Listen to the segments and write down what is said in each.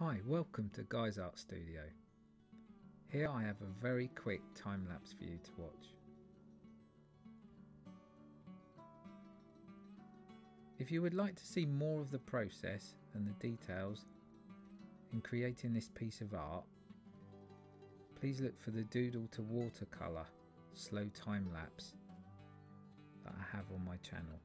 Hi, welcome to Guy's Art Studio. Here I have a very quick time lapse for you to watch. If you would like to see more of the process and the details in creating this piece of art, please look for the Doodle to Watercolour slow time lapse that I have on my channel.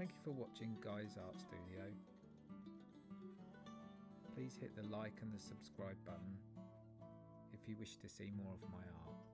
Thank you for watching Guy's Art Studio. Please hit the like and the subscribe button if you wish to see more of my art.